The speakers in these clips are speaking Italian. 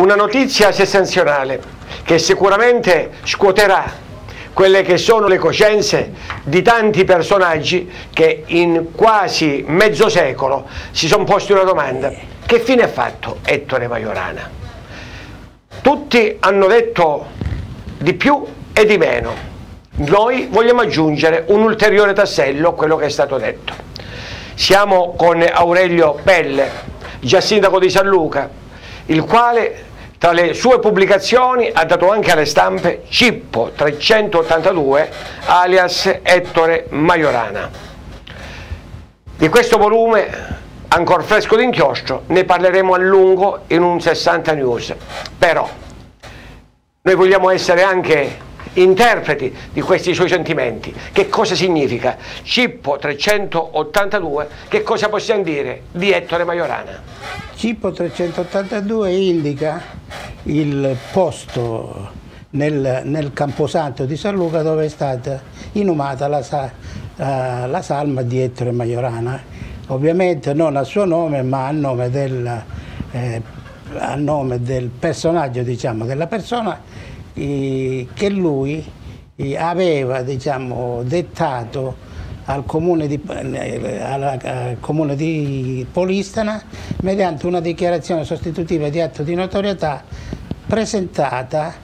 una notizia sensazionale che sicuramente scuoterà quelle che sono le coscienze di tanti personaggi che in quasi mezzo secolo si sono posti una domanda. Che fine ha fatto Ettore Majorana? Tutti hanno detto di più e di meno. Noi vogliamo aggiungere un ulteriore tassello a quello che è stato detto. Siamo con Aurelio Pelle, già sindaco di San Luca, il quale tra le sue pubblicazioni ha dato anche alle stampe Cippo 382 alias Ettore Majorana. Di questo volume, ancora fresco d'inchiostro, ne parleremo a lungo in un 60 news. Però noi vogliamo essere anche interpreti di questi suoi sentimenti. Che cosa significa? Cippo 382, che cosa possiamo dire di Ettore Majorana? Cippo 382 indica il posto nel, nel, Camposanto di San Luca dove è stata inumata la, uh, la salma di Ettore Majorana, ovviamente non a suo nome ma a nome del, eh, a nome del personaggio, diciamo, della persona eh, che lui eh, aveva diciamo, dettato al comune, di, eh, al comune di Polistana mediante una dichiarazione sostitutiva di atto di notorietà presentata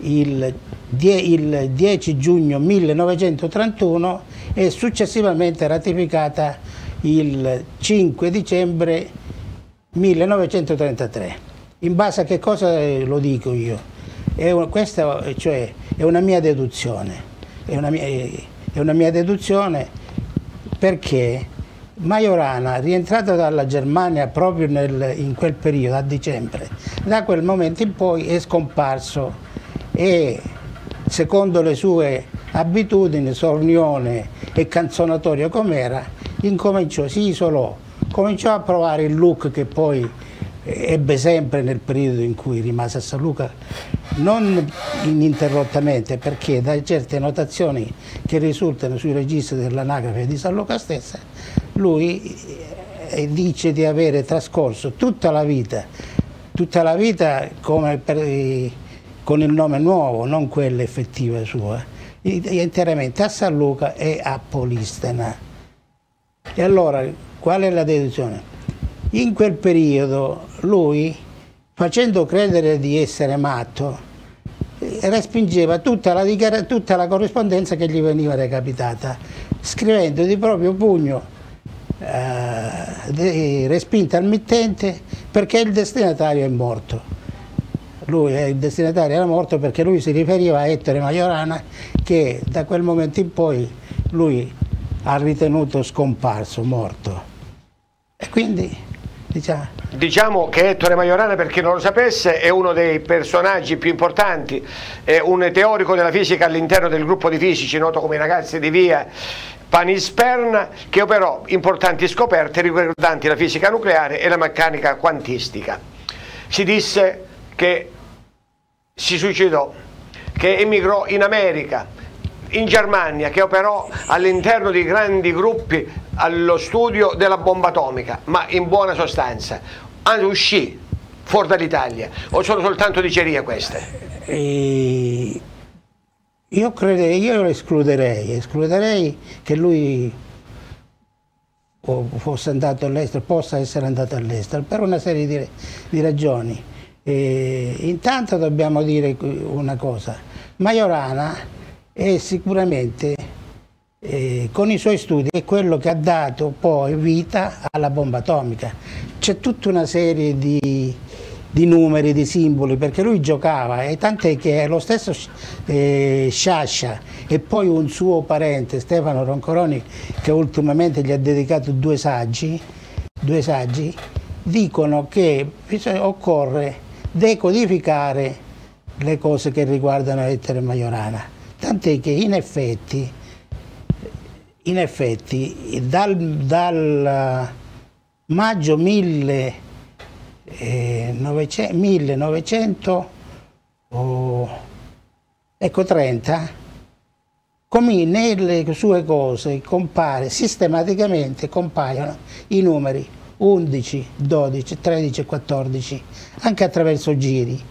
il, il 10 giugno 1931 e successivamente ratificata il 5 dicembre 1933. In base a che cosa lo dico io? È questa cioè, è una mia deduzione. È una mia, è una mia deduzione perché Majorana, rientrato dalla Germania proprio nel, in quel periodo, a dicembre, da quel momento in poi è scomparso e secondo le sue abitudini, sornione e canzonatorio com'era, incominciò, si isolò, cominciò a provare il look che poi ebbe sempre nel periodo in cui rimase a San Luca, non ininterrottamente perché da certe notazioni che risultano sui registri dell'anagrafe di San Luca stessa, lui eh, dice di avere trascorso tutta la vita, tutta la vita per, con il nome nuovo, non quella effettiva sua, interamente a San Luca e a Polistena. E allora, qual è la deduzione? In quel periodo lui, facendo credere di essere matto, eh, respingeva tutta la, tutta la corrispondenza che gli veniva recapitata, scrivendo di proprio pugno eh, respinta al mittente perché il destinatario è morto. Lui, il destinatario era morto perché lui si riferiva a Ettore Majorana che da quel momento in poi lui ha ritenuto scomparso, morto. E quindi diciamo... diciamo che Ettore Majorana, per chi non lo sapesse, è uno dei personaggi più importanti, è un teorico della fisica all'interno del gruppo di fisici noto come i ragazzi di via Panisperna che operò importanti scoperte riguardanti la fisica nucleare e la meccanica quantistica. Si disse che si suicidò, che emigrò in America, in Germania, che operò all'interno di grandi gruppi allo studio della bomba atomica, ma in buona sostanza uscì fuori dall'Italia o sono soltanto dicerie queste? E io, credo, io lo escluderei, escluderei che lui fosse andato all'estero, possa essere andato all'estero, per una serie di, di ragioni. E intanto dobbiamo dire una cosa, Majorana è sicuramente, eh, con i suoi studi, è quello che ha dato poi vita alla bomba atomica. C'è tutta una serie di di numeri, di simboli, perché lui giocava e tant'è che lo stesso eh, Sciascia e poi un suo parente, Stefano Roncoroni, che ultimamente gli ha dedicato due saggi, due saggi dicono che occorre decodificare le cose che riguardano Ettore Majorana, tant'è che in effetti, in effetti dal, dal maggio 1000 eh, 1900, oh, ecco 30, nelle sue cose compare, sistematicamente compaiono i numeri 11, 12, 13 14, anche attraverso giri